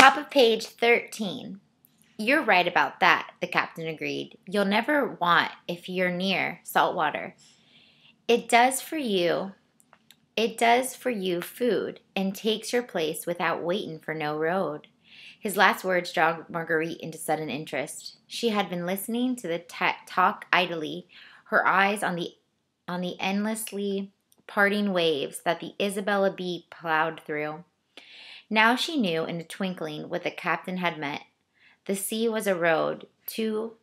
Top of page 13. You're right about that, the captain agreed. You'll never want if you're near salt water. It does for you. It does for you food and takes your place without waiting for no road. His last words jogged Marguerite into sudden interest. She had been listening to the ta- talk idly, her eyes on the on the endlessly parting waves that the Isabella B plowed through. Now she knew in a twinkling what the captain had meant. The sea was a road to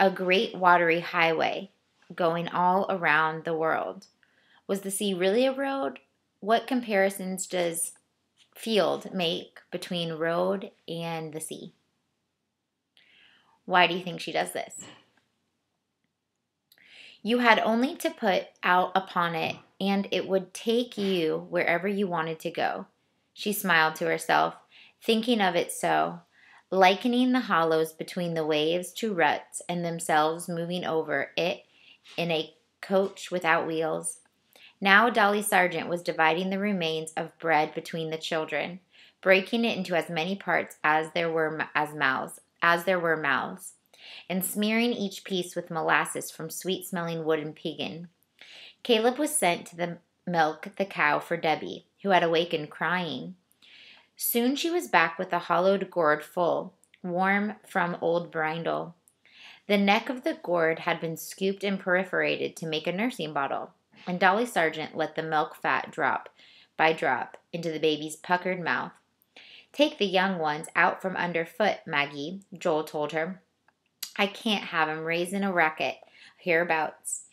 a great watery highway going all around the world. Was the sea really a road? What comparisons does Field make between road and the sea? Why do you think she does this? You had only to put out upon it, and it would take you wherever you wanted to go. She smiled to herself, thinking of it so, likening the hollows between the waves to ruts and themselves moving over it in a coach without wheels. Now Dolly Sargent was dividing the remains of bread between the children, breaking it into as many parts as there were as mouths, as there were mouths, and smearing each piece with molasses from sweet-smelling wooden piggin. Caleb was sent to the milk the cow for Debbie, who had awakened crying. Soon she was back with a hollowed gourd full, warm from old brindle. The neck of the gourd had been scooped and perforated to make a nursing bottle, and Dolly Sargent let the milk fat drop by drop into the baby's puckered mouth. Take the young ones out from underfoot, Maggie, Joel told her. I can't have 'em raising a racket hereabouts.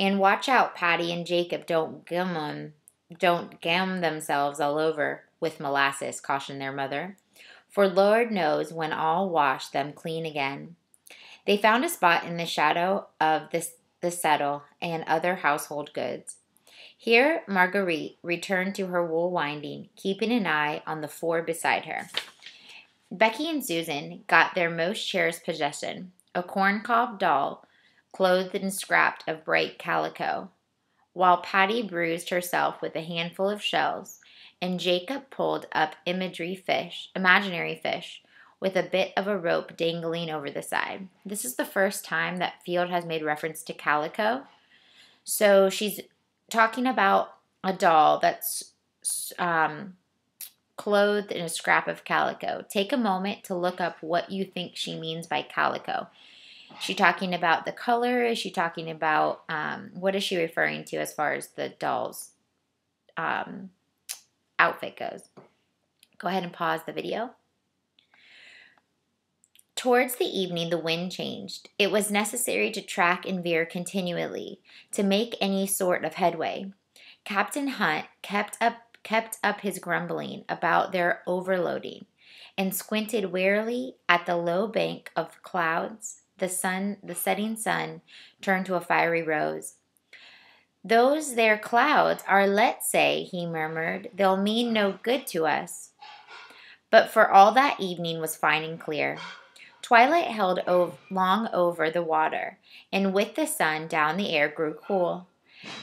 And watch out, Patty and Jacob don't gum 'em, don't gam themselves all over with molasses, cautioned their mother. For Lord knows when I'll wash them clean again. They found a spot in the shadow of the, the settle and other household goods. Here, Marguerite returned to her wool winding, keeping an eye on the four beside her. Becky and Susan got their most cherished possession a corncob doll clothed in scraps of bright calico, while Patty bruised herself with a handful of shells, and Jacob pulled up imagery fish, imaginary fish with a bit of a rope dangling over the side. This is the first time that Field has made reference to calico. So she's talking about a doll that's um, clothed in a scrap of calico. Take a moment to look up what you think she means by calico. She talking about the color? Is she talking about um, what is she referring to as far as the doll's um, outfit goes? Go ahead and pause the video. Towards the evening, the wind changed. It was necessary to track and veer continually to make any sort of headway. Captain Hunt kept up kept up his grumbling about their overloading and squinted warily at the low bank of clouds. The sun, the setting sun, turned to a fiery rose. Those there clouds are, let's say, he murmured. They'll mean no good to us. But for all that evening was fine and clear. Twilight held ov- long over the water, and with the sun down the air grew cool.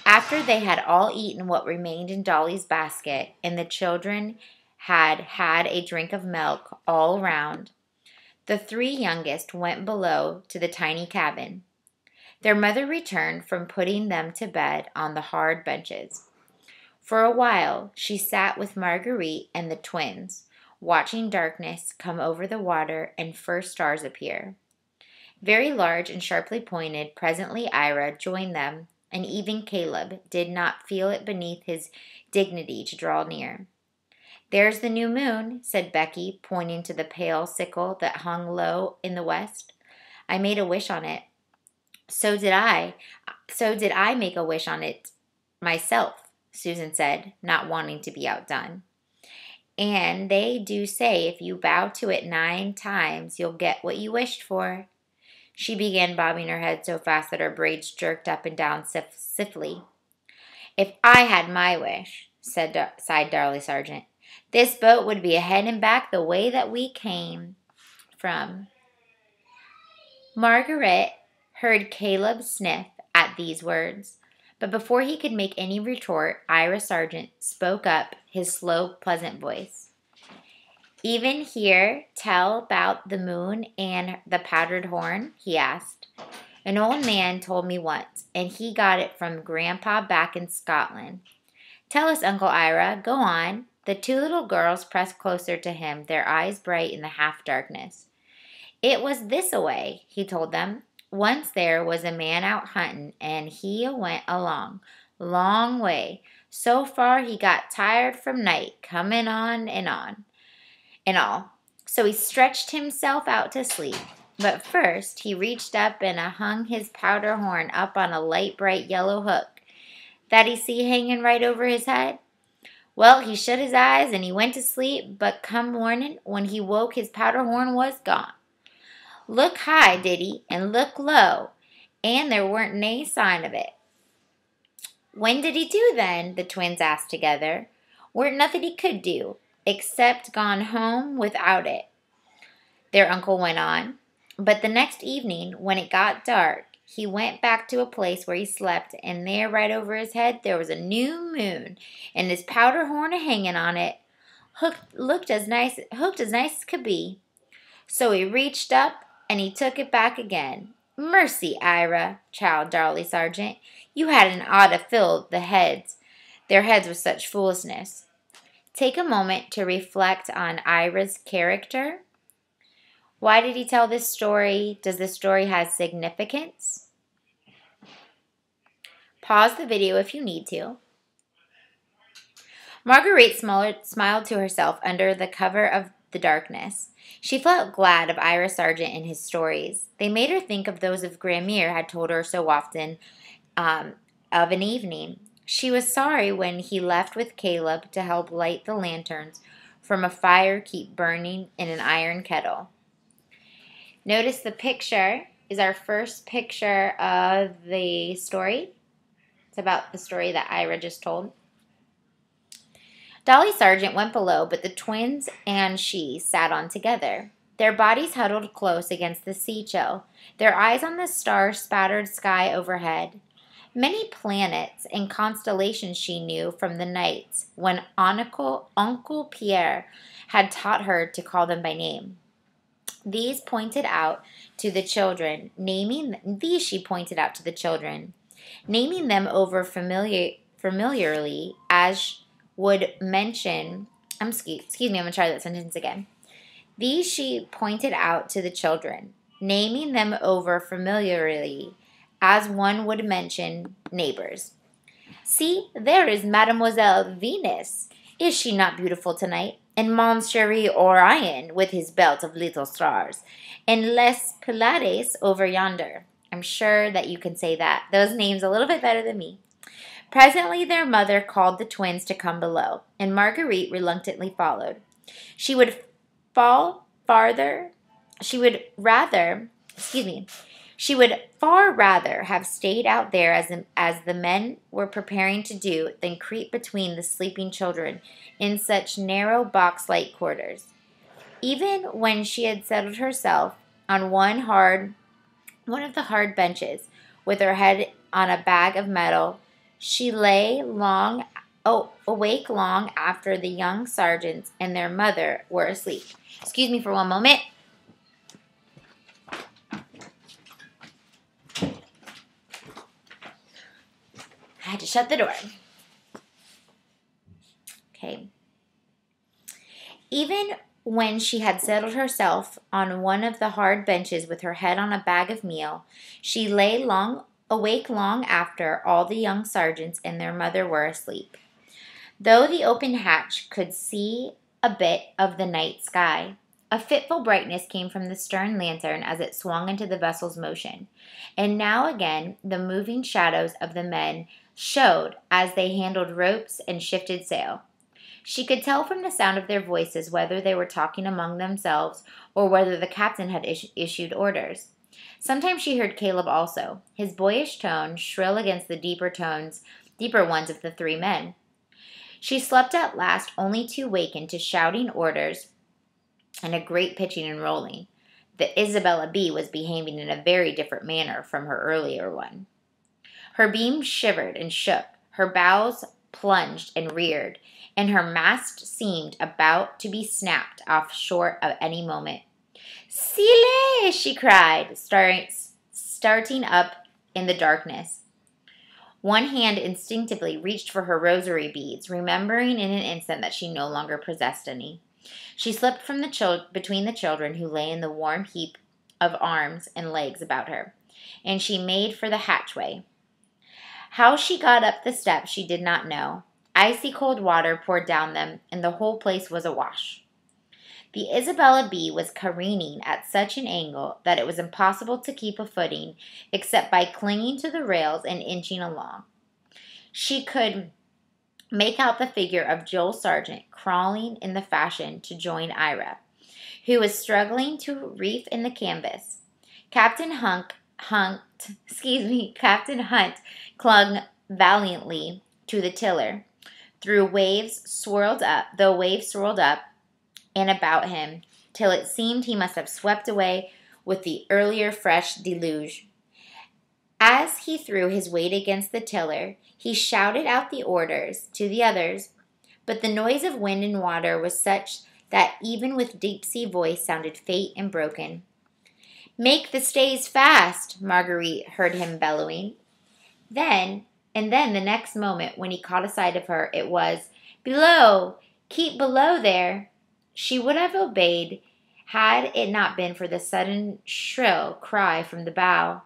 After they had all eaten what remained in Dolly's basket, and the children had had a drink of milk all round, the three youngest went below to the tiny cabin. Their mother returned from putting them to bed on the hard benches. For a while she sat with Marguerite and the twins, watching darkness come over the water and first stars appear. Very large and sharply pointed, presently Ira joined them, and even Caleb did not feel it beneath his dignity to draw near. There's the new moon, said Becky, pointing to the pale sickle that hung low in the west. I made a wish on it. So did I. So did I make a wish on it myself, Susan said, not wanting to be outdone. And they do say if you bow to it nine times, you'll get what you wished for. She began bobbing her head so fast that her braids jerked up and down stiffly. If I had my wish, said sighed Dolly Sargent, this boat would be ahead and back the way that we came from. Margaret heard Caleb sniff at these words. But before he could make any retort, Ira Sargent spoke up, his slow, pleasant voice. even here, tell about the moon and the powdered horn? he asked. An old man told me once, and he got it from Grandpa back in Scotland. Tell us, Uncle Ira. Go on. The two little girls pressed closer to him, their eyes bright in the half darkness. It was this away, he told them. Once there was a man out hunting, and he went a long, long way, so far he got tired from night, coming on and on, and all. So he stretched himself out to sleep. But first he reached up and hung his powder horn up on a light bright yellow hook that he see hanging right over his head. Well, he shut his eyes and he went to sleep, but come morning, when he woke, his powder horn was gone. Look high, did he, and look low, and there weren't nae sign of it. When did he do then? the twins asked together. Weren't nothing he could do, except gone home without it. Their uncle went on. But the next evening, when it got dark, he went back to a place where he slept, and there, right over his head, there was a new moon, and his powder horn a hanging on it. Hooked, looked as nice, hooked as nice as could be. So he reached up and he took it back again. Mercy, Ira, child Dolly Sargent, you hadn't ought to fill the heads, their heads with such foolishness. Take a moment to reflect on Ira's character why did he tell this story? Does this story have significance? Pause the video if you need to. Marguerite smiled to herself under the cover of the darkness. She felt glad of Ira Sargent and his stories. They made her think of those of Grandmere had told her so often um, of an evening. She was sorry when he left with Caleb to help light the lanterns from a fire keep burning in an iron kettle. Notice the picture is our first picture of the story. It's about the story that Ira just told. Dolly Sargent went below, but the twins and she sat on together. Their bodies huddled close against the sea chill, their eyes on the star spattered sky overhead. Many planets and constellations she knew from the nights when Uncle, Uncle Pierre had taught her to call them by name. These pointed out to the children, naming these she pointed out to the children, naming them over familiar, familiarly as would mention. I'm excuse, excuse me. I'm gonna try that sentence again. These she pointed out to the children, naming them over familiarly as one would mention neighbors. See, there is Mademoiselle Venus. Is she not beautiful tonight? And Monsieur Orion with his belt of little stars, and Les Pleiades over yonder. I'm sure that you can say that. Those names a little bit better than me. Presently, their mother called the twins to come below, and Marguerite reluctantly followed. She would fall farther, she would rather, excuse me, she would far rather have stayed out there as, as the men were preparing to do than creep between the sleeping children in such narrow box like quarters. Even when she had settled herself on one hard one of the hard benches with her head on a bag of metal, she lay long oh, awake long after the young Sargents and their mother were asleep. Excuse me for one moment. I had to shut the door. Okay. Even when she had settled herself on one of the hard benches with her head on a bag of meal, she lay long awake long after all the young Sargents and their mother were asleep. Though the open hatch could see a bit of the night sky, a fitful brightness came from the stern lantern as it swung into the vessel's motion, and now again the moving shadows of the men showed as they handled ropes and shifted sail. She could tell from the sound of their voices whether they were talking among themselves or whether the captain had is- issued orders. Sometimes she heard Caleb also, his boyish tone shrill against the deeper tones, deeper ones of the three men. She slept at last only to waken to shouting orders and a great pitching and rolling. The Isabella B was behaving in a very different manner from her earlier one. Her beam shivered and shook, her bows plunged and reared, and her mast seemed about to be snapped off short of any moment. Sile! she cried, starting, starting up in the darkness. One hand instinctively reached for her rosary beads, remembering in an instant that she no longer possessed any. She slipped from the chil- between the children who lay in the warm heap of arms and legs about her, and she made for the hatchway. How she got up the steps she did not know. Icy cold water poured down them, and the whole place was awash. The Isabella B was careening at such an angle that it was impossible to keep a footing except by clinging to the rails and inching along. She could make out the figure of Joel Sargent crawling in the fashion to join Ira, who was struggling to reef in the canvas. Captain Hunk, Hunt, excuse me, Captain Hunt clung valiantly to the tiller. Through waves swirled up, the waves swirled up and about him, till it seemed he must have swept away with the earlier fresh deluge. As he threw his weight against the tiller, he shouted out the orders to the others, but the noise of wind and water was such that even with deep sea voice sounded faint and broken. Make the stays fast, Marguerite heard him bellowing. Then, and then the next moment, when he caught a sight of her, it was, Below! Keep below there! She would have obeyed had it not been for the sudden shrill cry from the bow.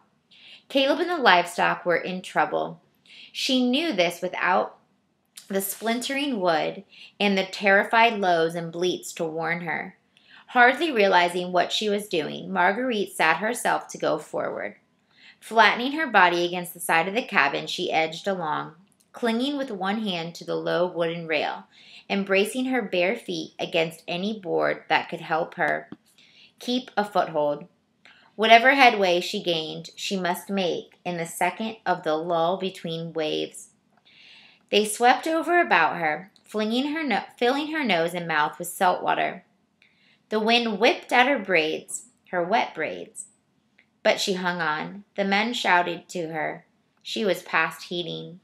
Caleb and the livestock were in trouble. She knew this without the splintering wood and the terrified lows and bleats to warn her. Hardly realizing what she was doing, Marguerite sat herself to go forward. Flattening her body against the side of the cabin, she edged along, clinging with one hand to the low wooden rail, and bracing her bare feet against any board that could help her keep a foothold. Whatever headway she gained, she must make in the second of the lull between waves. They swept over about her, flinging her no- filling her nose and mouth with salt water. The wind whipped at her braids, her wet braids. But she hung on. The men shouted to her. She was past heeding.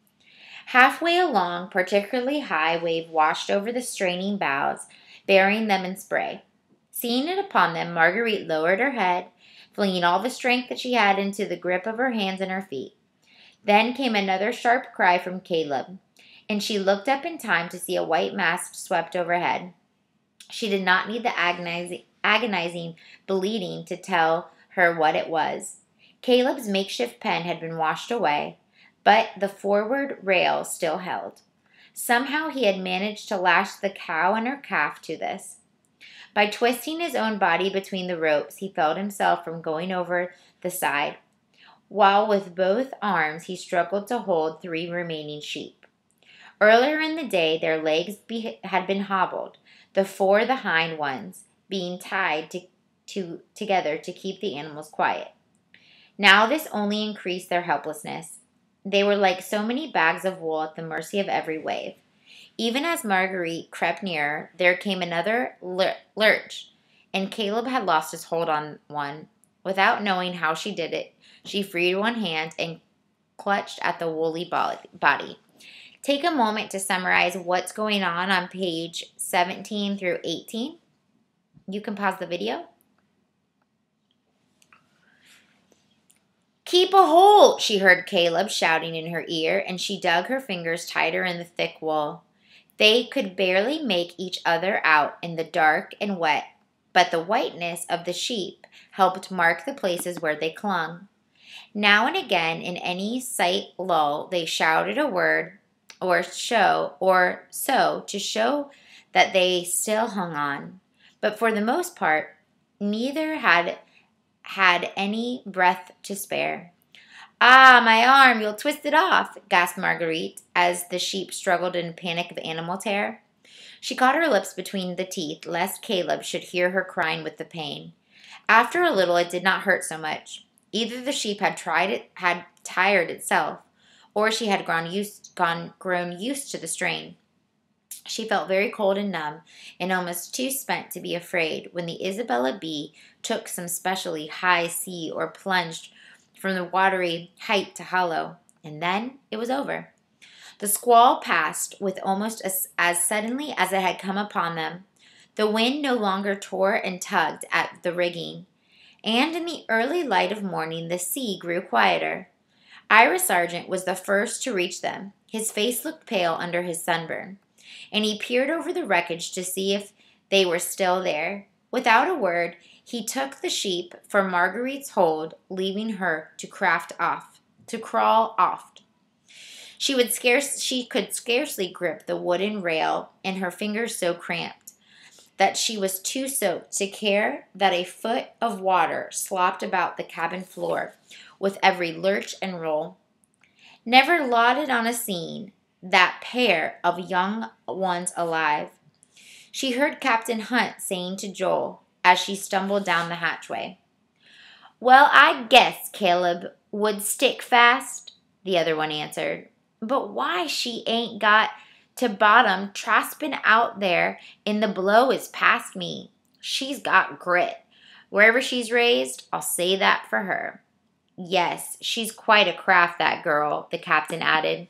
Halfway along, particularly high wave washed over the straining boughs, burying them in spray. Seeing it upon them, Marguerite lowered her head flinging all the strength that she had into the grip of her hands and her feet. Then came another sharp cry from Caleb, and she looked up in time to see a white mask swept overhead. She did not need the agonizing, agonizing bleeding to tell her what it was. Caleb's makeshift pen had been washed away, but the forward rail still held. Somehow he had managed to lash the cow and her calf to this. By twisting his own body between the ropes, he felt himself from going over the side, while with both arms he struggled to hold three remaining sheep. Earlier in the day, their legs be- had been hobbled, the four the hind ones being tied to, to, together to keep the animals quiet. Now this only increased their helplessness. They were like so many bags of wool at the mercy of every wave. Even as Marguerite crept nearer, there came another lurch, and Caleb had lost his hold on one. Without knowing how she did it, she freed one hand and clutched at the woolly body. Take a moment to summarize what's going on on page 17 through 18. You can pause the video. Keep a hold, she heard Caleb shouting in her ear, and she dug her fingers tighter in the thick wool. They could barely make each other out in the dark and wet, but the whiteness of the sheep helped mark the places where they clung. Now and again, in any sight lull, they shouted a word or show or so to show that they still hung on. But for the most part, neither had had any breath to spare. Ah, my arm, you'll twist it off, gasped Marguerite as the sheep struggled in a panic of animal terror. She caught her lips between the teeth lest Caleb should hear her crying with the pain. After a little, it did not hurt so much. Either the sheep had tried it, had tired itself, or she had grown used, gone, grown used to the strain. She felt very cold and numb, and almost too spent to be afraid when the Isabella B took some specially high sea or plunged from the watery height to hollow, and then it was over. The squall passed with almost as, as suddenly as it had come upon them. The wind no longer tore and tugged at the rigging, and in the early light of morning the sea grew quieter. Ira Sargent was the first to reach them. His face looked pale under his sunburn, and he peered over the wreckage to see if they were still there. Without a word, he took the sheep from Marguerite's hold, leaving her to craft off, to crawl off. She would scarce she could scarcely grip the wooden rail, and her fingers so cramped that she was too soaked to care that a foot of water slopped about the cabin floor with every lurch and roll. Never lauded on a scene that pair of young ones alive. She heard Captain Hunt saying to Joel as she stumbled down the hatchway, Well, I guess Caleb would stick fast, the other one answered. But why she ain't got to bottom traspin out there and the blow is past me. She's got grit. Wherever she's raised, I'll say that for her. Yes, she's quite a craft, that girl, the captain added.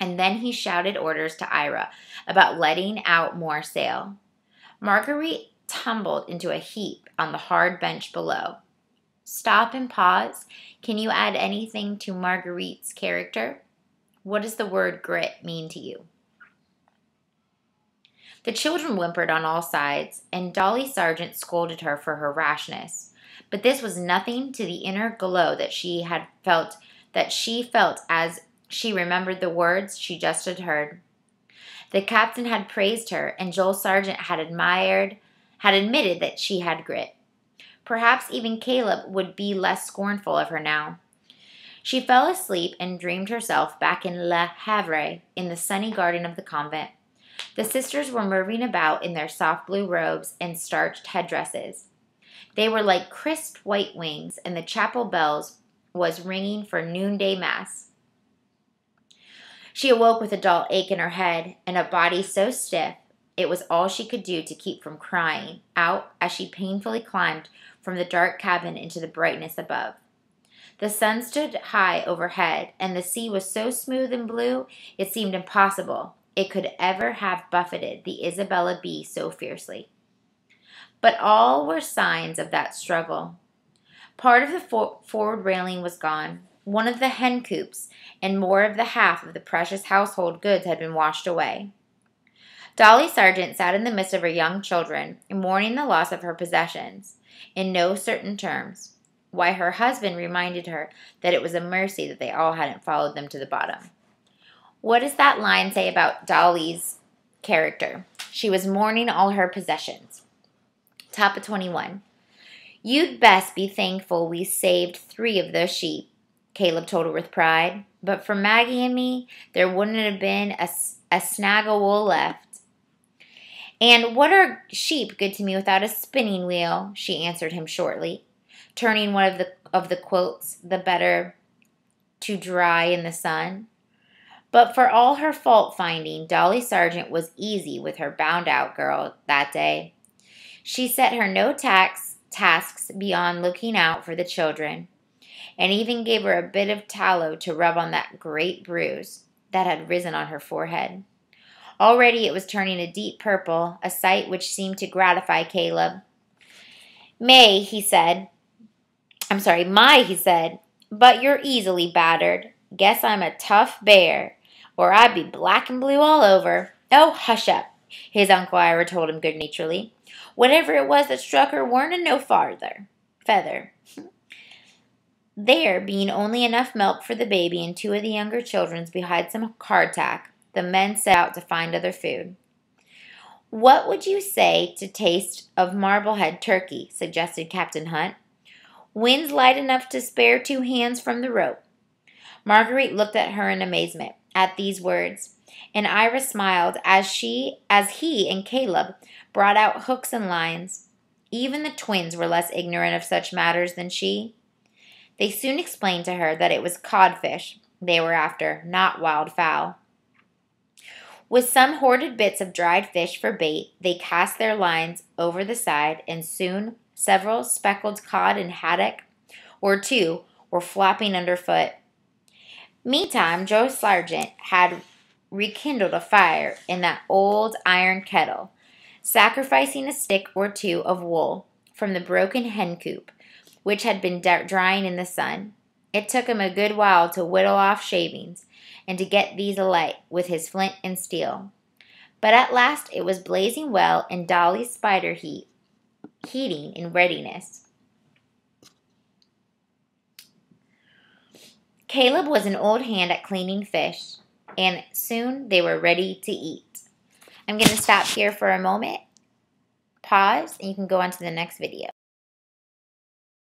And then he shouted orders to Ira about letting out more sail. Marguerite tumbled into a heap on the hard bench below. Stop and pause. Can you add anything to Marguerite's character? What does the word grit mean to you? The children whimpered on all sides, and Dolly Sargent scolded her for her rashness. But this was nothing to the inner glow that she had felt that she felt as she remembered the words she just had heard. The captain had praised her, and Joel Sargent had admired, had admitted that she had grit. Perhaps even Caleb would be less scornful of her now. She fell asleep and dreamed herself back in Le Havre in the sunny garden of the convent. The sisters were moving about in their soft blue robes and starched headdresses. They were like crisp white wings, and the chapel bells was ringing for noonday mass. She awoke with a dull ache in her head and a body so stiff it was all she could do to keep from crying out as she painfully climbed from the dark cabin into the brightness above. The sun stood high overhead, and the sea was so smooth and blue it seemed impossible it could ever have buffeted the Isabella B so fiercely. But all were signs of that struggle. Part of the for- forward railing was gone. One of the hen coops and more of the half of the precious household goods had been washed away. Dolly Sargent sat in the midst of her young children, mourning the loss of her possessions, in no certain terms why her husband reminded her that it was a mercy that they all hadn't followed them to the bottom. What does that line say about Dolly's character? She was mourning all her possessions. Top of 21. You'd best be thankful we saved three of those sheep, Caleb told her with pride. But for Maggie and me, there wouldn't have been a, a snag of wool left. And what are sheep good to me without a spinning wheel? She answered him shortly turning one of the of the quotes the better to dry in the sun. But for all her fault finding, Dolly Sargent was easy with her bound out girl that day. She set her no tax, tasks beyond looking out for the children, and even gave her a bit of tallow to rub on that great bruise that had risen on her forehead. Already it was turning a deep purple, a sight which seemed to gratify Caleb. May, he said, I'm sorry, my, he said, but you're easily battered. Guess I'm a tough bear, or I'd be black and blue all over. Oh, hush up, his Uncle Ira told him good naturedly. Whatever it was that struck her weren't a no farther. Feather. There being only enough milk for the baby and two of the younger children's behind some hardtack, the men set out to find other food. What would you say to taste of Marblehead turkey? suggested Captain Hunt. Wind's light enough to spare two hands from the rope. Marguerite looked at her in amazement at these words, and Ira smiled as she as he and Caleb brought out hooks and lines. Even the twins were less ignorant of such matters than she. They soon explained to her that it was codfish they were after, not wild fowl. With some hoarded bits of dried fish for bait, they cast their lines over the side and soon Several speckled cod and haddock, or two, were flopping underfoot. Meantime, Joe Sargent had rekindled a fire in that old iron kettle, sacrificing a stick or two of wool from the broken hen coop, which had been drying in the sun. It took him a good while to whittle off shavings and to get these alight with his flint and steel. But at last it was blazing well and Dolly's spider heat heating in readiness. Caleb was an old hand at cleaning fish, and soon they were ready to eat. I'm going to stop here for a moment, pause, and you can go on to the next video.